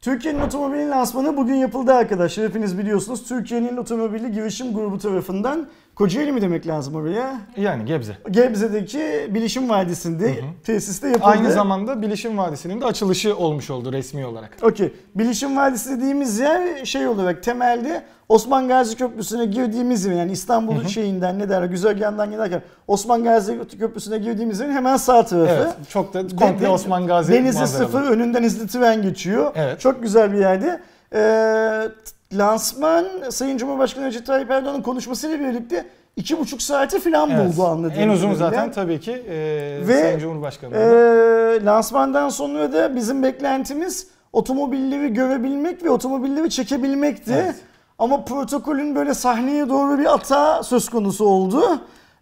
Türkiye'nin otomobilin lansmanı bugün yapıldı arkadaşlar. Hepiniz biliyorsunuz. Türkiye'nin otomobili girişim grubu tarafından Kocaeli mi demek lazım oraya? Yani Gebze. Gebze'deki Bilişim Vadisi'nde tesiste yapıldı. Aynı zamanda Bilişim Vadisi'nin de açılışı olmuş oldu resmi olarak. Okey. Bilişim Vadisi dediğimiz yer şey olarak temelde Osman Gazi Köprüsü'ne girdiğimiz yer yani İstanbul şeyinden ne derler güzergahından giderken Osman Gazi Köprüsü'ne girdiğimiz yerin hemen sağ tarafı. Evet. Çok da komple De- Osman Gazi Denizi manzaralı. sıfır önünden hızlı tren geçiyor. Evet. Çok güzel bir yerde. Ee, lansman Sayın Cumhurbaşkanı Recep Tayyip Erdoğan'ın konuşmasıyla birlikte iki buçuk saati falan Evet. buldu anladığım En uzun kadarıyla. zaten tabii ki e, Ve, Sayın Cumhurbaşkanı. Ee, lansmandan sonra da bizim beklentimiz otomobilleri görebilmek ve otomobilleri çekebilmekti. Evet. Ama protokolün böyle sahneye doğru bir ata söz konusu oldu.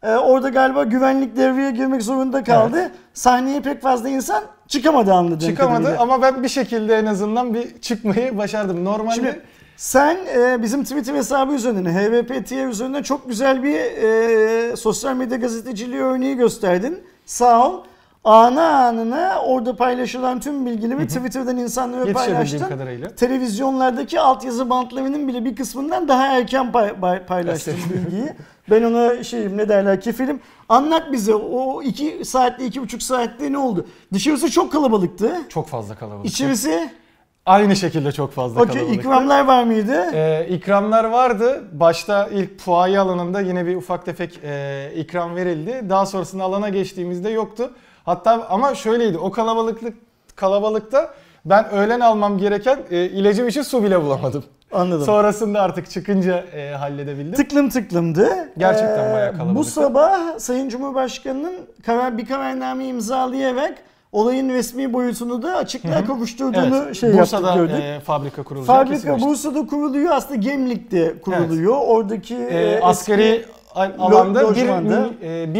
Ee, orada galiba güvenlik devreye girmek zorunda kaldı. Sahneye pek fazla insan çıkamadı anladığım Çıkamadı kadarıyla. ama ben bir şekilde en azından bir çıkmayı başardım. Normalde Şimdi sen e, bizim Twitter hesabı üzerinden, HVPT üzerinden çok güzel bir e, sosyal medya gazeteciliği örneği gösterdin. Sağ ol. Ana anına orada paylaşılan tüm bilgileri Twitter'dan insanlara paylaştın. kadarıyla. Televizyonlardaki altyazı bantlarının bile bir kısmından daha erken pay- pay- paylaştın bilgiyi. Ben ona şeyim ne derler kefilim. Anlat bize o iki saatte iki buçuk saatte ne oldu? Dışarısı çok kalabalıktı. Çok fazla kalabalık. İçerisi Aynı şekilde çok fazla okey kalabalık. ikramlar var mıydı? Ee, ikramlar vardı. Başta ilk fuaye alanında yine bir ufak tefek e, ikram verildi. Daha sonrasında alana geçtiğimizde yoktu. Hatta ama şöyleydi. O kalabalıklık kalabalıkta ben öğlen almam gereken e, ilacım için su bile bulamadım. Anladım. Sonrasında artık çıkınca e, halledebildim. Tıklım tıklımdı. Gerçekten bayağı Bu kalabalıktı. sabah Sayın Cumhurbaşkanı'nın karar, bir kararname imzalayarak olayın resmi boyutunu da açıklığa kavuşturduğunu Evet. şey Bursa'da yaptık gördük. e, fabrika kurulacak. Fabrika. Bursa'da kuruluyor aslında Gemlik'te kuruluyor. Oradaki E, e, asgari alanda 1 lojmanda.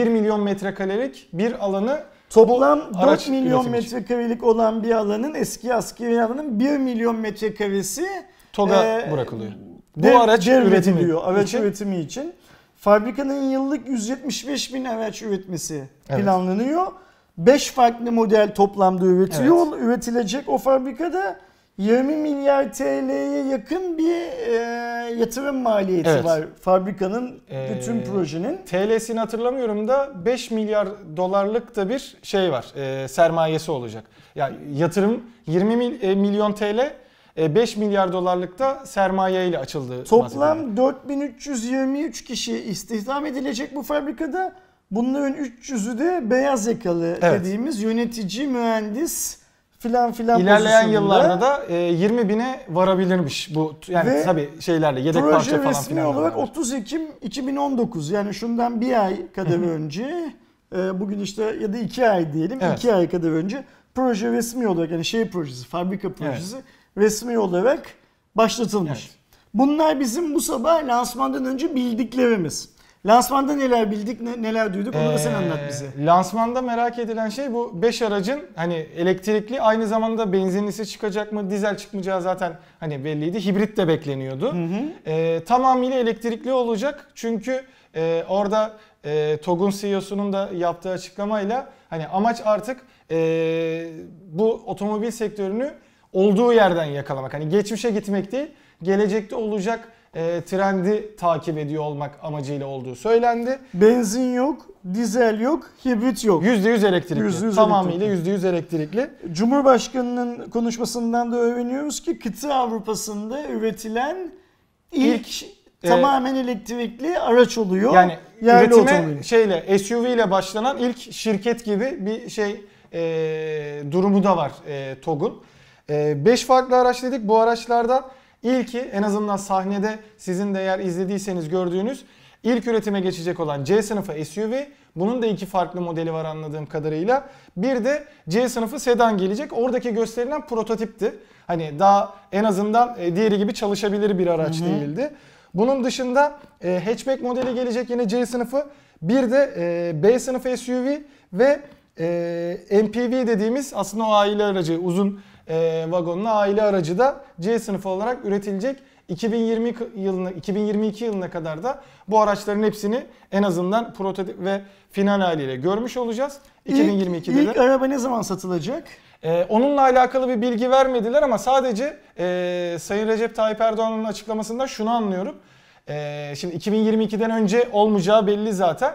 milyon metrekarelik bir alanı toplam bu araç 4 milyon metrekarelik olan bir alanın eski askeri alanın 1 milyon metrekaresi TOG'a e, bırakılıyor. Bu dev- araç üretimi Araç için üretimi için. Fabrikanın yıllık 175 bin araç üretmesi Evet. planlanıyor. 5 farklı model toplamda üretiliyor. Üretilecek o fabrikada 20 milyar TL'ye yakın bir e, yatırım maliyeti Evet. var fabrikanın Ee, bütün projenin. TL'sini hatırlamıyorum da 5 milyar dolarlık da bir şey var. e, sermayesi olacak. Ya yatırım 20 mil- e, milyon TL e, 5 milyar dolarlık da sermaye ile açıldı. Toplam 4323 kişi istihdam edilecek bu fabrikada. Bunların 300'ü de beyaz yakalı Evet. dediğimiz yönetici, mühendis filan filan İlerleyen pozisyonunda. yıllarda da e, 20 bine varabilirmiş bu yani Ve tabi şeylerle yedek parça Proje falan resmi filan. da olarak var. 30 Ekim 2019 yani şundan bir ay kadar önce e, bugün işte ya da iki ay diyelim Evet. iki ay kadar önce proje resmi olarak yani şey projesi fabrika projesi resmi olarak başlatılmış. Evet. Bunlar bizim bu sabah lansmandan önce bildiklerimiz. Lansmanda neler bildik ne- neler duyduk onu da sen Ee, anlat bize. Lansmanda merak edilen şey bu 5 aracın hani elektrikli aynı zamanda benzinlisi çıkacak mı dizel çıkmayacağı zaten hani belliydi. Hibrit de bekleniyordu. Ee, tamamıyla elektrikli olacak çünkü e, orada e, TOG'un CEO'sunun da yaptığı açıklamayla hani amaç artık e, bu otomobil sektörünü olduğu yerden yakalamak. Hani geçmişe gitmek değil gelecekte olacak e, trendi takip ediyor olmak amacıyla olduğu söylendi. Benzin yok, dizel yok, hibrit yok. %100 elektrikli. %100 Tamamıyla %100 elektrikli. Cumhurbaşkanının konuşmasından da öğreniyoruz ki kıta Avrupa'sında üretilen ilk, e, tamamen elektrikli araç oluyor. Yani Yerli üretime otomobil. şeyle SUV ile başlanan ilk şirket gibi bir şey e, durumu da var e, TOG'un. 5 farklı araç dedik. Bu araçlardan ilki en azından sahnede sizin de eğer izlediyseniz gördüğünüz ilk üretime geçecek olan C sınıfı SUV. Bunun da iki farklı modeli var anladığım kadarıyla. Bir de C sınıfı sedan gelecek. Oradaki gösterilen prototipti. Hani daha en azından e, diğeri gibi çalışabilir bir araç değildi. Bunun dışında e, hatchback modeli gelecek yine C sınıfı. Bir de e, B sınıfı SUV ve e, MPV dediğimiz aslında o aile aracı uzun e, vagonlu aile aracı da C sınıfı olarak üretilecek. 2020 yılına 2022 yılına kadar da bu araçların hepsini en azından prototip ve final haliyle görmüş olacağız. 2022'de ilk, ilk de. araba ne zaman satılacak? Ee, onunla alakalı bir bilgi vermediler ama sadece e, Sayın Recep Tayyip Erdoğan'ın açıklamasında şunu anlıyorum. E, şimdi 2022'den önce olmayacağı belli zaten.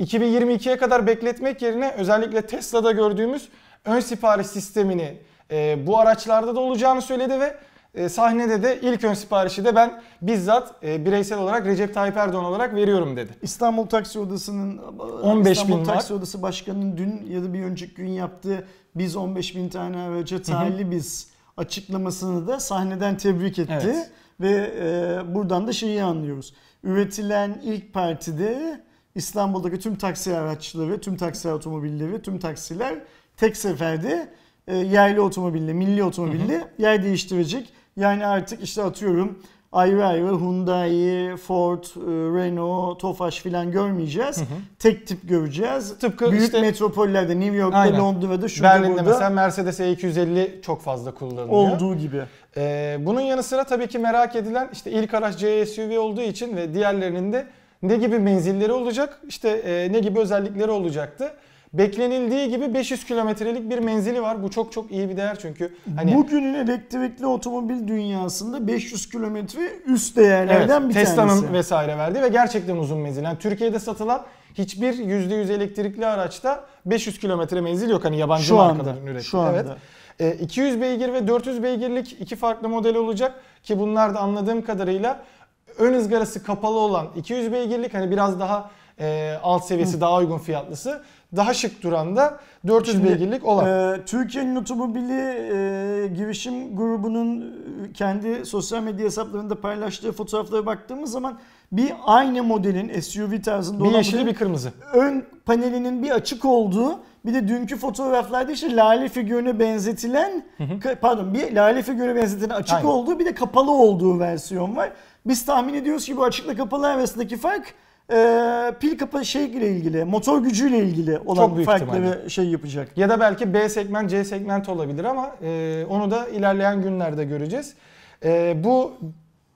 2022'ye kadar bekletmek yerine özellikle Tesla'da gördüğümüz ön sipariş sistemini e, bu araçlarda da olacağını söyledi ve e, sahnede de ilk ön siparişi de ben bizzat e, bireysel olarak Recep Tayyip Erdoğan olarak veriyorum dedi. İstanbul Taksi Odası'nın 15 İstanbul bin Taksi Odası Başkanı'nın dün ya da bir önceki gün yaptığı biz 15 bin tane araca talibiz açıklamasını da sahneden tebrik etti. Evet. Ve e, buradan da şeyi anlıyoruz. Üretilen ilk partide İstanbul'daki tüm taksi araçları, tüm taksi otomobilleri, tüm taksiler tek seferde e, yerli otomobille, milli otomobille yer değiştirecek. Yani artık işte atıyorum ayrı ayrı Hyundai, Ford, e, Renault, Tofaş filan görmeyeceğiz. Tek tip göreceğiz. Tıpkı Büyük işte- metropollerde New York'ta, Aynen. Londra'da, şurada Berlin'de burada mesela Mercedes E250 çok fazla kullanılıyor. olduğu gibi. Ee, bunun yanı sıra tabii ki merak edilen işte ilk araç C-SUV olduğu için ve diğerlerinin de ne gibi menzilleri olacak, işte e, ne gibi özellikleri olacaktı. Beklenildiği gibi 500 kilometrelik bir menzili var. Bu çok çok iyi bir değer çünkü. Hani Bugünün elektrikli otomobil dünyasında 500 kilometre üst evet, değerlerden bir Tesla'nın tanesi. vesaire verdiği ve gerçekten uzun menzil. Yani Türkiye'de satılan hiçbir %100 elektrikli araçta 500 kilometre menzil yok. Hani yabancı Şu anda, markaların ürettiği. şu anda. Evet. E, 200 beygir ve 400 beygirlik iki farklı model olacak ki bunlar da anladığım kadarıyla ön ızgarası kapalı olan 200 beygirlik hani biraz daha e, alt seviyesi daha uygun fiyatlısı daha şık duran da 400 Şimdi, beygirlik olan. Ee, Türkiye'nin otomobili e, girişim grubunun e, kendi sosyal medya hesaplarında paylaştığı fotoğraflara baktığımız zaman bir aynı modelin SUV tarzında bir olan yeşili modelin bir kırmızı. ön panelinin bir açık olduğu bir de dünkü fotoğraflarda işte lale figürüne benzetilen ka- pardon bir lale figürüne benzetilen açık Aynen. olduğu bir de kapalı olduğu versiyon var. Biz tahmin ediyoruz ki bu açıkla kapalı arasındaki fark e, pil kapa şey ile ilgili, motor gücüyle ilgili olan Çok büyük farkları ihtimalle. şey yapacak. Ya da belki B segment, C segment olabilir ama e, onu da ilerleyen günlerde göreceğiz. E, bu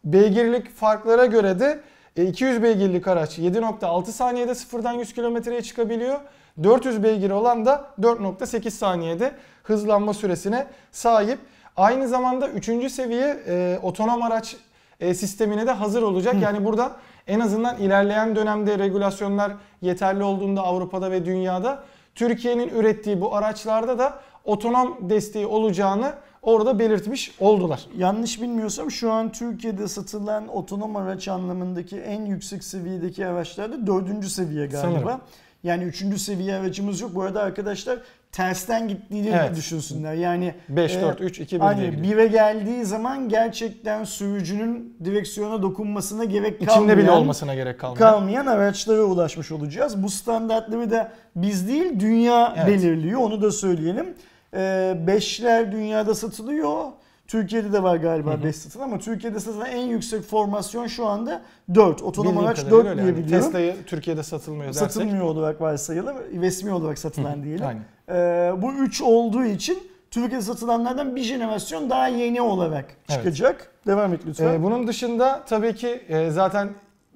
beygirlik farklara göre de e, 200 beygirlik araç 7.6 saniyede sıfırdan 100 kilometreye çıkabiliyor. 400 beygir olan da 4.8 saniyede hızlanma süresine sahip. Aynı zamanda 3. seviye e, otonom araç e, sistemine de hazır olacak. Yani burada en azından ilerleyen dönemde regülasyonlar yeterli olduğunda Avrupa'da ve dünyada Türkiye'nin ürettiği bu araçlarda da otonom desteği olacağını orada belirtmiş oldular. Yanlış bilmiyorsam şu an Türkiye'de satılan otonom araç anlamındaki en yüksek seviyedeki araçlar da dördüncü seviye galiba. Sanırım. Yani üçüncü seviye aracımız yok. Bu arada arkadaşlar tersten gittiğini Evet. düşünsünler. Yani 5, e, 4, 3, 2, 1 diye Hani gidiyor. bire geldiği zaman gerçekten sürücünün direksiyona dokunmasına gerek İçinde kalmayan, bile olmasına gerek kalmıyor. kalmayan araçlara ulaşmış olacağız. Bu standartları da biz değil dünya Evet. belirliyor onu da söyleyelim. Ee, beşler dünyada satılıyor. Türkiye'de de var galiba 5 satılan ama Türkiye'de satılan en yüksek formasyon şu anda 4. Otonom Bildiğim araç kadarıyla 4 öyle diye yani. biliyorum. Tesla'yı Türkiye'de satılmıyor dersek. Satılmıyor olarak varsayalım. Resmi olarak satılan diyelim. Aynen. Ee, bu 3 olduğu için Türkiye'de satılanlardan bir jenerasyon daha yeni olarak Evet. çıkacak. Devam et lütfen. Ee, bunun dışında tabii ki e, zaten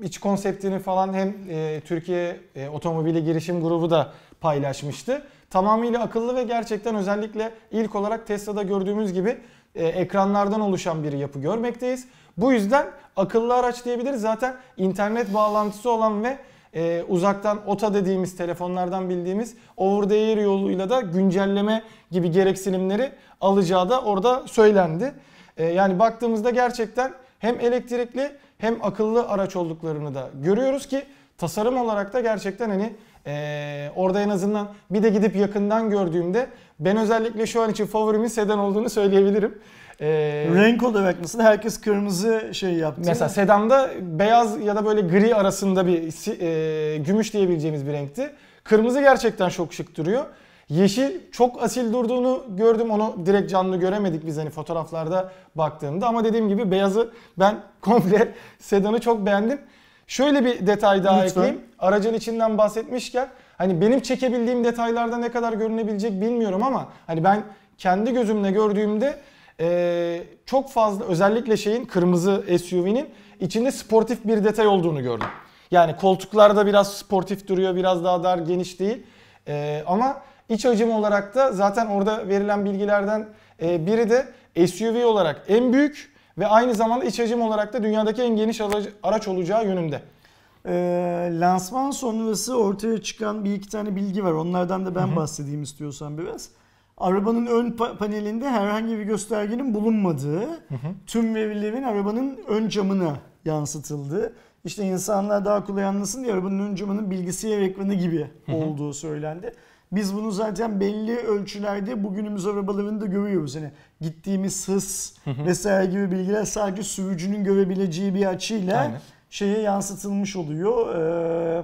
iç konseptini falan hem e, Türkiye e, Otomobili Girişim Grubu da paylaşmıştı. Tamamıyla akıllı ve gerçekten özellikle ilk olarak Tesla'da gördüğümüz gibi e, ekranlardan oluşan bir yapı görmekteyiz. Bu yüzden akıllı araç diyebiliriz. Zaten internet bağlantısı olan ve e, uzaktan OTA dediğimiz telefonlardan bildiğimiz over the air yoluyla da güncelleme gibi gereksinimleri alacağı da orada söylendi. E, yani baktığımızda gerçekten hem elektrikli hem akıllı araç olduklarını da görüyoruz ki tasarım olarak da gerçekten hani e, orada en azından bir de gidip yakından gördüğümde ben özellikle şu an için favorimin sedan olduğunu söyleyebilirim. E, Renk olarak nasıl? Herkes kırmızı şey yaptı. Mesela sedanda beyaz ya da böyle gri arasında bir e, gümüş diyebileceğimiz bir renkti. Kırmızı gerçekten çok şık duruyor. Yeşil çok asil durduğunu gördüm. Onu direkt canlı göremedik biz hani fotoğraflarda baktığımda. Ama dediğim gibi beyazı ben komple sedanı çok beğendim. Şöyle bir detay daha Lütfen. ekleyeyim. Aracın içinden bahsetmişken hani benim çekebildiğim detaylarda ne kadar görünebilecek bilmiyorum ama hani ben kendi gözümle gördüğümde ee, çok fazla özellikle şeyin kırmızı SUV'nin içinde sportif bir detay olduğunu gördüm. Yani koltuklarda biraz sportif duruyor, biraz daha dar, geniş değil. E, ama iç hacim olarak da zaten orada verilen bilgilerden e, biri de SUV olarak en büyük ve aynı zamanda iç hacim olarak da dünyadaki en geniş araç olacağı yönünde. E, lansman sonrası ortaya çıkan bir iki tane bilgi var. Onlardan da ben Hı-hı. bahsedeyim istiyorsan biraz. Arabanın ön panelinde herhangi bir göstergenin bulunmadığı, hı hı. tüm verilerin arabanın ön camına yansıtıldığı, işte insanlar daha kolay anlasın diye arabanın ön camının bilgisayar ekranı gibi hı hı. olduğu söylendi. Biz bunu zaten belli ölçülerde bugünümüz arabalarında görüyoruz. Yani gittiğimiz hız hı hı. vesaire gibi bilgiler sadece sürücünün görebileceği bir açıyla Aynen. şeye yansıtılmış oluyor. Ee,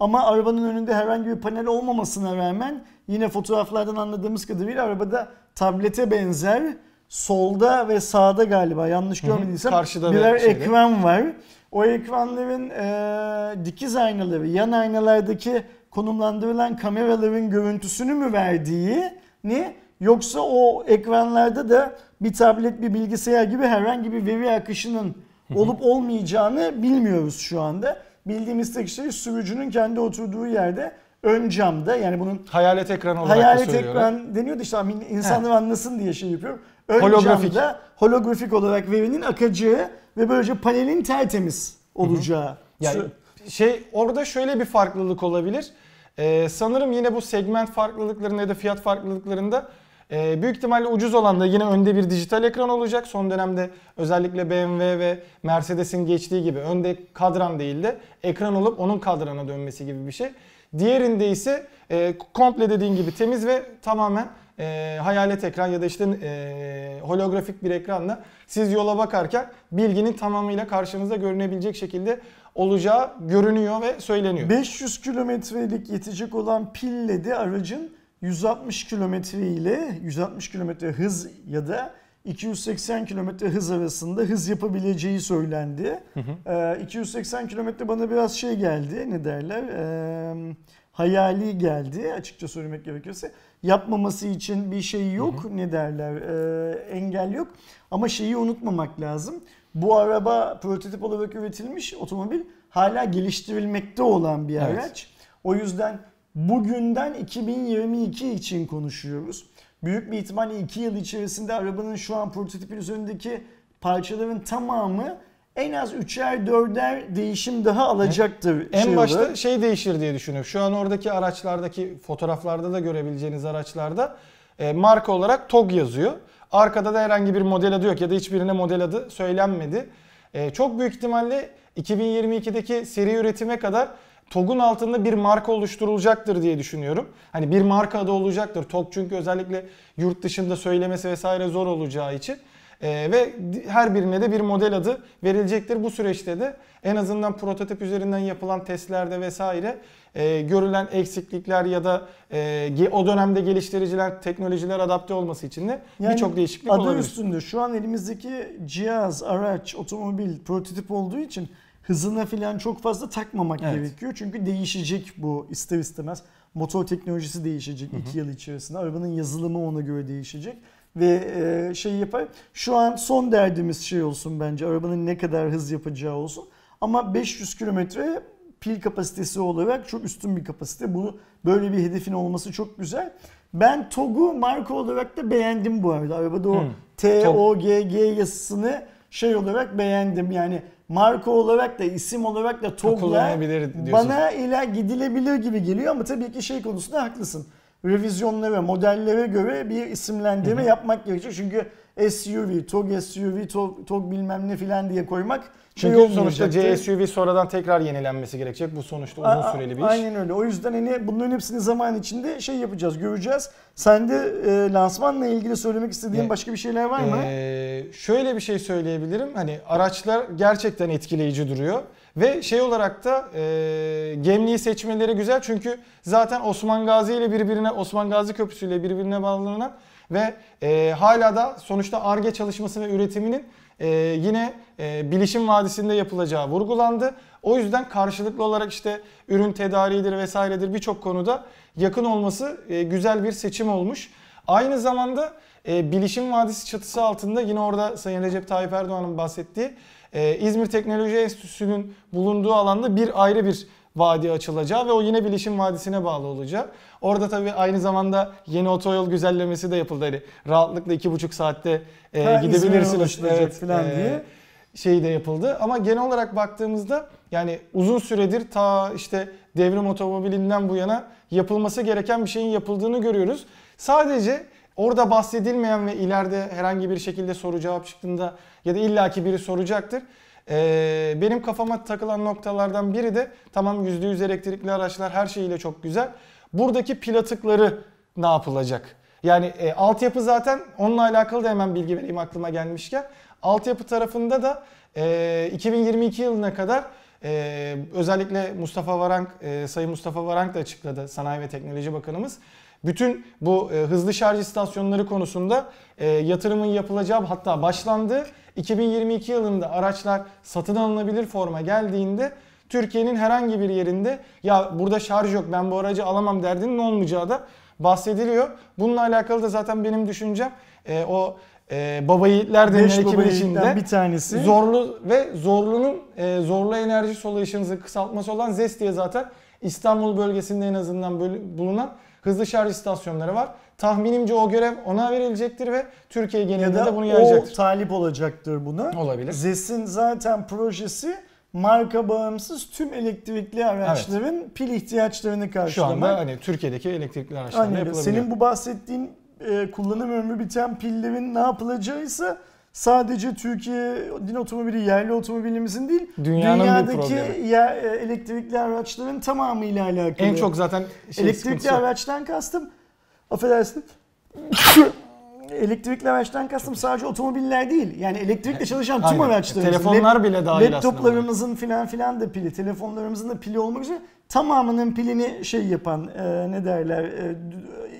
ama arabanın önünde herhangi bir panel olmamasına rağmen yine fotoğraflardan anladığımız kadarıyla arabada tablete benzer solda ve sağda galiba yanlış görmediysem Karşıda birer ekran var. O ekranların e, dikiz aynaları, yan aynalardaki konumlandırılan kameraların görüntüsünü mü verdiği ne? Yoksa o ekranlarda da bir tablet, bir bilgisayar gibi herhangi bir veri akışının olup olmayacağını bilmiyoruz şu anda. Bildiğimiz tek şey sürücünün kendi oturduğu yerde ön camda yani bunun hayalet ekran olarak hayalet ekran deniyordu işte insanlar He. anlasın diye şey yapıyorum. Ön holografik. camda holografik olarak verinin akacağı ve böylece panelin tertemiz olacağı. Yani şey orada şöyle bir farklılık olabilir. Ee, sanırım yine bu segment farklılıklarında ya da fiyat farklılıklarında e, büyük ihtimalle ucuz olan da yine önde bir dijital ekran olacak. Son dönemde özellikle BMW ve Mercedes'in geçtiği gibi önde kadran değil de ekran olup onun kadrana dönmesi gibi bir şey. Diğerinde ise e, komple dediğin gibi temiz ve tamamen e, hayalet ekran ya da işte e, holografik bir ekranla siz yola bakarken bilginin tamamıyla karşınızda görünebilecek şekilde olacağı görünüyor ve söyleniyor. 500 kilometrelik yetecek olan pille de aracın 160 kilometre ile 160 kilometre hız ya da 280 kilometre hız arasında hız yapabileceği söylendi. Hı hı. Ee, 280 kilometre bana biraz şey geldi ne derler ee, hayali geldi açıkça söylemek gerekirse. Yapmaması için bir şey yok hı hı. ne derler ee, engel yok ama şeyi unutmamak lazım. Bu araba prototip olarak üretilmiş otomobil hala geliştirilmekte olan bir araç. Evet. O yüzden bugünden 2022 için konuşuyoruz. Büyük bir ihtimalle 2 yıl içerisinde arabanın şu an prototipin üzerindeki parçaların tamamı en az 3'er 4'er değişim daha alacaktır. En şey başta olarak. şey değişir diye düşünüyorum. Şu an oradaki araçlardaki fotoğraflarda da görebileceğiniz araçlarda e, marka olarak TOG yazıyor. Arkada da herhangi bir model adı yok ya da hiçbirine model adı söylenmedi. E, çok büyük ihtimalle 2022'deki seri üretime kadar TOG'un altında bir marka oluşturulacaktır diye düşünüyorum. Hani bir marka adı olacaktır. TOG çünkü özellikle yurt dışında söylemesi vesaire zor olacağı için. Ee, ve her birine de bir model adı verilecektir. Bu süreçte de en azından prototip üzerinden yapılan testlerde vesaire e, görülen eksiklikler ya da e, o dönemde geliştiriciler, teknolojiler adapte olması için de yani birçok değişiklik adı olabilir. Adı üstünde şu an elimizdeki cihaz, araç, otomobil prototip olduğu için hızına falan çok fazla takmamak evet. gerekiyor. Çünkü değişecek bu ister istemez. Motor teknolojisi değişecek 2 yıl içerisinde. Arabanın yazılımı ona göre değişecek. Ve e, şey yapar. Şu an son derdimiz şey olsun bence. Arabanın ne kadar hız yapacağı olsun. Ama 500 kilometre pil kapasitesi olarak çok üstün bir kapasite. Bunu böyle bir hedefin olması çok güzel. Ben TOG'u marka olarak da beğendim bu arada. Arabada o hmm. T, O, G, G yazısını şey olarak beğendim. Yani marka olarak da isim olarak da TOG'la bana ile gidilebilir gibi geliyor ama tabii ki şey konusunda haklısın. Revizyonlara, modellere göre bir isimlendirme yapmak gerekiyor. Çünkü SUV, TOG SUV, TOG, TOG bilmem ne filan diye koymak şey Çünkü sonuçta CSUV sonradan tekrar yenilenmesi gerekecek. Bu sonuçta uzun süreli bir iş. Aynen öyle. O yüzden hani bunların hepsini zaman içinde şey yapacağız, göreceğiz. Sen de e, lansmanla ilgili söylemek istediğin evet. başka bir şeyler var mı? Ee, şöyle bir şey söyleyebilirim. Hani araçlar gerçekten etkileyici duruyor. Ve şey olarak da e, Gemli'yi seçmeleri güzel çünkü zaten Osman Gazi ile birbirine Osman Gazi Köprüsü ile birbirine bağlanan ve e, hala da sonuçta ARGE çalışması ve üretiminin e, yine e, bilişim vadisinde yapılacağı vurgulandı. O yüzden karşılıklı olarak işte ürün tedariğidir vesairedir birçok konuda yakın olması e, güzel bir seçim olmuş. Aynı zamanda e, bilişim vadisi çatısı altında yine orada Sayın Recep Tayyip Erdoğan'ın bahsettiği e, İzmir Teknoloji Enstitüsü'nün bulunduğu alanda bir ayrı bir vadi açılacağı ve o yine Bilişim Vadisi'ne bağlı olacak. Orada tabii aynı zamanda yeni otoyol güzellemesi de yapıldı. Hani rahatlıkla 2,5 saatte e, Ha, gidebilirsiniz. ulaşılacak falan diye. Şey de yapıldı ama genel olarak baktığımızda yani uzun süredir ta işte devrim otomobilinden bu yana yapılması gereken bir şeyin yapıldığını görüyoruz. Sadece orada bahsedilmeyen ve ileride herhangi bir şekilde soru cevap çıktığında ya da illaki biri soracaktır. Ee, benim kafama takılan noktalardan biri de tamam %100 elektrikli araçlar her şeyiyle çok güzel. Buradaki pil atıkları ne yapılacak? Yani e, altyapı zaten onunla alakalı da hemen bilgi vereyim aklıma gelmişken. Altyapı tarafında da e, 2022 yılına kadar e, özellikle Mustafa Varank, e, Sayın Mustafa Varank da açıkladı Sanayi ve Teknoloji Bakanımız. Bütün bu e, hızlı şarj istasyonları konusunda e, yatırımın yapılacağı hatta başlandı. 2022 yılında araçlar satın alınabilir forma geldiğinde Türkiye'nin herhangi bir yerinde ya burada şarj yok ben bu aracı alamam derdinin olmayacağı da bahsediliyor. Bununla alakalı da zaten benim düşüncem e, o e, baba yiğitler denilen Beş ekibin içinde bir tanesi. zorlu ve zorlunun e, zorlu enerji solution'ın kısaltması olan ZES diye zaten İstanbul bölgesinde en azından bulunan hızlı şarj istasyonları var. Tahminimce o görev ona verilecektir ve Türkiye ya genelinde da de bunu o yayacaktır. talip olacaktır buna. Olabilir. ZES'in zaten projesi marka bağımsız tüm elektrikli araçların pil ihtiyaçlarını Şu karşılamak. anda hani Türkiye'deki elektrikli araçlarda Aynen öyle. yapılabiliyor. Senin bu bahsettiğin e, kullanım ömrü biten pillerin ne yapılacağı ise sadece Türkiye'nin otomobili yerli otomobilimizin değil Dünyanın dünyadaki yer, elektrikli araçların tamamıyla alakalı. en çok zaten şey elektrikli o. araçtan kastım affedersin elektrikli araçtan kastım sadece otomobiller değil. Yani elektrikle çalışan tüm Aynen. araçlarımız. Telefonlar bile dahil aslında Laptoplarımızın filan filan da pili, telefonlarımızın da pili olmak üzere tamamının pilini şey yapan e, ne derler e,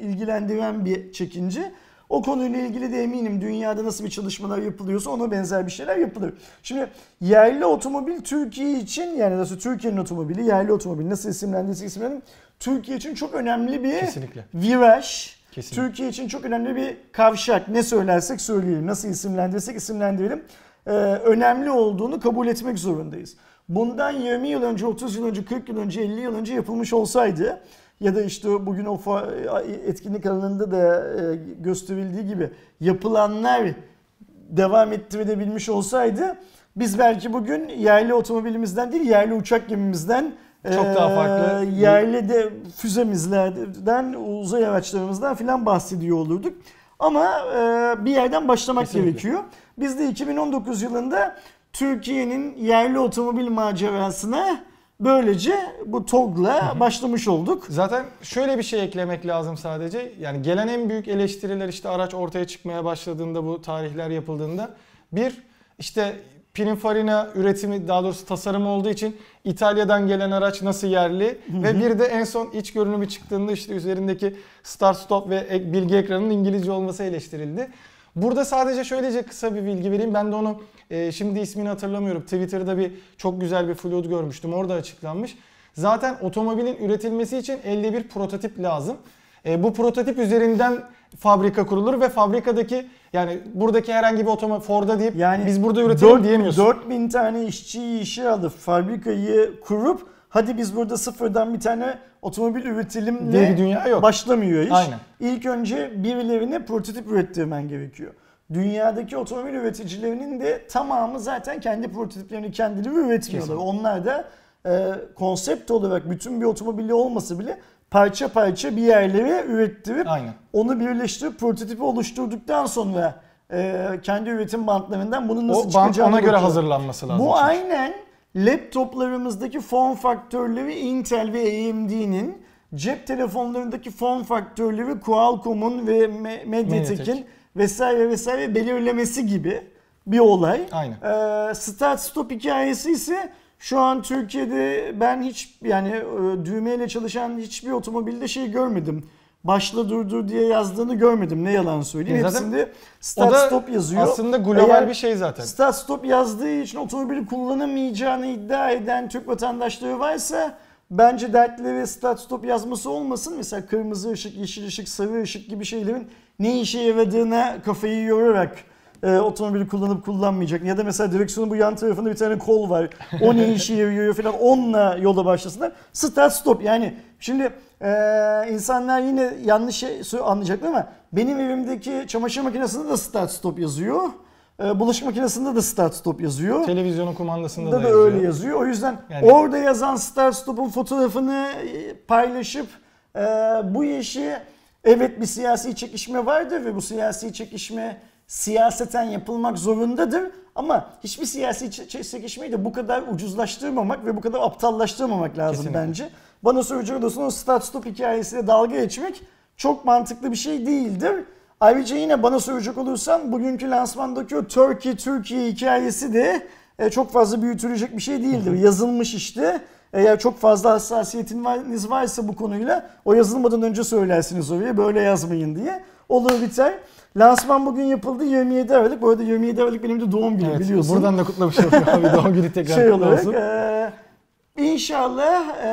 ilgilendiren bir çekince. O konuyla ilgili de eminim dünyada nasıl bir çalışmalar yapılıyorsa ona benzer bir şeyler yapılır. Şimdi yerli otomobil Türkiye için yani nasıl Türkiye'nin otomobili yerli otomobil nasıl isimlendirirse isimlendir Türkiye için çok önemli bir Kesinlikle. viraj. Kesinlikle. Türkiye için çok önemli bir kavşak. Ne söylersek söyleyelim, nasıl isimlendirirsek isimlendirelim. Ee, önemli olduğunu kabul etmek zorundayız. Bundan 20 yıl önce, 30 yıl önce, 40 yıl önce, 50 yıl önce yapılmış olsaydı ya da işte bugün o etkinlik alanında da e, gösterildiği gibi yapılanlar devam ettirebilmiş olsaydı biz belki bugün yerli otomobilimizden değil yerli uçak gemimizden Çok daha farklı e, bir- yerli de füzemizlerden uzay araçlarımızdan filan bahsediyor olurduk. Ama e, bir yerden başlamak Kesinlikle. gerekiyor. Biz de 2019 yılında Türkiye'nin yerli otomobil macerasına böylece bu TOG'la başlamış olduk. Zaten şöyle bir şey eklemek lazım sadece. Yani gelen en büyük eleştiriler işte araç ortaya çıkmaya başladığında bu tarihler yapıldığında bir işte Pininfarina üretimi daha doğrusu tasarımı olduğu için İtalya'dan gelen araç nasıl yerli ve bir de en son iç görünümü çıktığında işte üzerindeki start stop ve ek- bilgi ekranının İngilizce olması eleştirildi. Burada sadece şöylece kısa bir bilgi vereyim. Ben de onu e, şimdi ismini hatırlamıyorum. Twitter'da bir çok güzel bir flood görmüştüm. Orada açıklanmış. Zaten otomobilin üretilmesi için 51 prototip lazım. E, bu prototip üzerinden fabrika kurulur ve fabrikadaki yani buradaki herhangi bir otomobil Ford'a deyip Yani biz burada üretelim dört- diyemiyorsun. 4000 tane işçiyi işe alıp fabrikayı kurup hadi biz burada sıfırdan bir tane otomobil üretelim Diye bir dünya yok. başlamıyor iş. Aynen. İlk önce birilerine prototip ürettirmen gerekiyor. Dünyadaki otomobil üreticilerinin de tamamı zaten kendi prototiplerini kendileri üretmiyorlar. Kesin. Onlar da e, konsept olarak bütün bir otomobili olmasa bile parça parça bir yerlere ürettirip Aynen. onu birleştirip prototipi oluşturduktan sonra e, kendi üretim bantlarından bunun nasıl O bant çıkacağını ona göre hazırlanması lazım. Bu çünkü. aynen laptoplarımızdaki form faktörleri Intel ve AMD'nin cep telefonlarındaki form faktörleri Qualcomm'un ve Me- Mediatek'in Mediatek. vesaire vesaire belirlemesi gibi bir olay. Aynen. Ee, start stop hikayesi ise şu an Türkiye'de ben hiç yani e, düğmeyle çalışan hiçbir otomobilde şey görmedim. Başla durdur diye yazdığını görmedim. Ne yalan söyleyeyim. E zaten Hepsinde start stop yazıyor. aslında global Eğer bir şey zaten. Start stop yazdığı için otomobili kullanamayacağını iddia eden Türk vatandaşları varsa bence dertleri start stop yazması olmasın. Mesela kırmızı ışık, yeşil ışık, sarı ışık gibi şeylerin ne işe yaradığına kafayı yorarak e, otomobili kullanıp kullanmayacak ya da mesela direksiyonun bu yan tarafında bir tane kol var. O ne işe yarıyor falan onunla yola başlasınlar. Start stop yani şimdi e, insanlar yine yanlış şey anlayacaklar ama benim evimdeki çamaşır makinesinde de start stop yazıyor. E, bulaşık makinesinde de start stop yazıyor. Televizyonun kumandasında da, da, da yazıyor. öyle yazıyor. O yüzden Yani- orada yazan start stop'un fotoğrafını e, paylaşıp e, bu işi evet bir siyasi çekişme vardır ve bu siyasi çekişme siyaseten yapılmak zorundadır. Ama hiçbir siyasi çekişmeyi de bu kadar ucuzlaştırmamak ve bu kadar aptallaştırmamak lazım Kesinlikle. bence. Bana soracak olursan o start stop hikayesiyle dalga geçmek çok mantıklı bir şey değildir. Ayrıca yine bana soracak olursan bugünkü lansmandaki o Turkey Türkiye hikayesi de e, çok fazla büyütülecek bir şey değildir. Yazılmış işte. Eğer çok fazla hassasiyetiniz varsa bu konuyla o yazılmadan önce söylersiniz oraya böyle yazmayın diye. Olur biter. Lansman bugün yapıldı 27 Aralık. Bu arada 27 Aralık benim de doğum günüm Evet, biliyorsun buradan da kutlamış olayım abi doğum günü tekrar şey olarak olsun. e, inşallah e,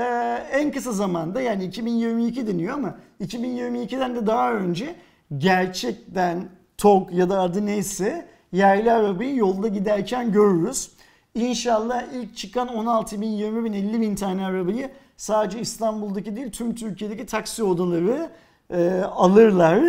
en kısa zamanda yani 2022 deniyor ama 2022'den de daha önce gerçekten TOG ya da adı neyse yerli arabayı yolda giderken görürüz. İnşallah ilk çıkan 16 bin, 20 bin, 50 bin tane arabayı sadece İstanbul'daki değil tüm Türkiye'deki taksi odaları e, alırlar.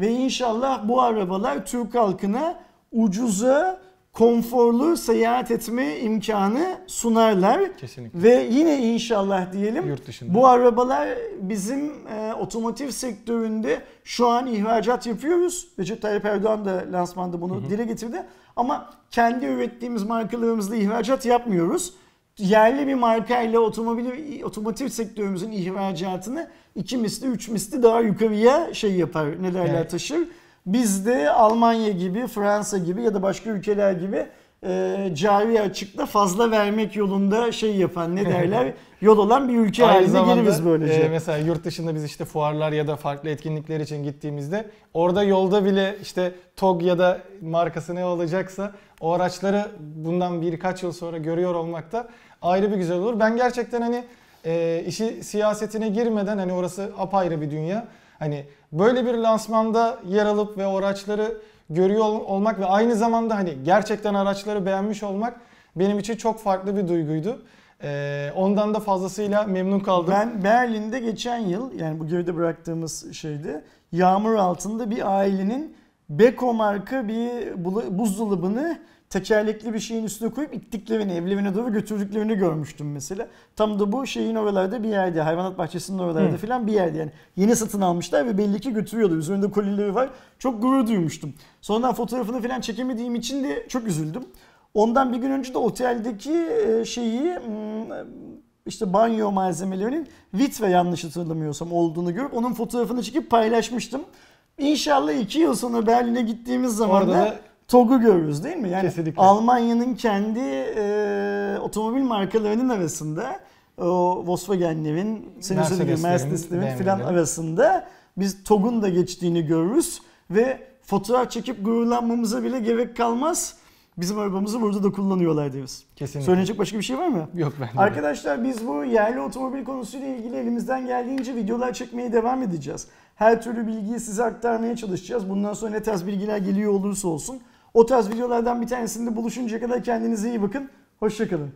Ve inşallah bu arabalar Türk halkına ucuza konforlu seyahat etme imkanı sunarlar. Kesinlikle. Ve yine inşallah diyelim Yurt dışında. bu arabalar bizim e, otomotiv sektöründe şu an ihracat yapıyoruz. Recep Tayyip Erdoğan da lansmanda bunu dile getirdi. Ama kendi ürettiğimiz markalarımızla ihracat yapmıyoruz. Yerli bir markayla otomobil otomotiv sektörümüzün ihracatını iki misli, üç misli daha yukarıya şey yapar, ne derler Evet. taşır. Biz de Almanya gibi, Fransa gibi ya da başka ülkeler gibi e, cari açıkta fazla vermek yolunda şey yapan ne derler yol olan bir ülke Aynı haline zamanda geliriz böylece. e, mesela yurt dışında biz işte fuarlar ya da farklı etkinlikler için gittiğimizde orada yolda bile işte TOG ya da markası ne olacaksa o araçları bundan birkaç yıl sonra görüyor olmak da ayrı bir güzel olur. Ben gerçekten hani e, işi siyasetine girmeden hani orası apayrı bir dünya. Hani böyle bir lansmanda yer alıp ve o araçları görüyor ol- olmak ve aynı zamanda hani gerçekten araçları beğenmiş olmak benim için çok farklı bir duyguydu. Ee, ondan da fazlasıyla memnun kaldım. Ben Berlin'de geçen yıl yani bu geride bıraktığımız şeyde yağmur altında bir ailenin Beko marka bir buzdolabını tekerlekli bir şeyin üstüne koyup ittiklerini, evlerine doğru götürdüklerini görmüştüm mesela. Tam da bu şeyin oralarda bir yerde, hayvanat bahçesinin oralarda Hı. falan bir yerde yani. Yeni satın almışlar ve belli ki götürüyorlar. Üzerinde kolileri var. Çok gurur duymuştum. Sonradan fotoğrafını falan çekemediğim için de çok üzüldüm. Ondan bir gün önce de oteldeki e, şeyi hmm, işte banyo malzemelerinin Vitre yanlış hatırlamıyorsam olduğunu görüp onun fotoğrafını çekip paylaşmıştım. İnşallah iki yıl sonra Berlin'e gittiğimiz zaman Orada da da- TOG'u görürüz değil mi? Yani Kesinlikle. Almanya'nın kendi e, otomobil markalarının arasında o Volkswagen'lerin, senin söylediğin Mercedeslerin, filan arasında biz TOG'un da geçtiğini görürüz ve fotoğraf çekip gururlanmamıza bile gerek kalmaz. Bizim arabamızı burada da kullanıyorlar deriz. Kesinlikle. Söyleyecek başka bir şey var mı? Yok de. Arkadaşlar biz bu yerli otomobil konusuyla ilgili elimizden geldiğince videolar çekmeye devam edeceğiz. Her türlü bilgiyi size aktarmaya çalışacağız. Bundan sonra ne tarz bilgiler geliyor olursa olsun. O tarz videolardan bir tanesinde buluşuncaya kadar kendinize iyi bakın. Hoşçakalın.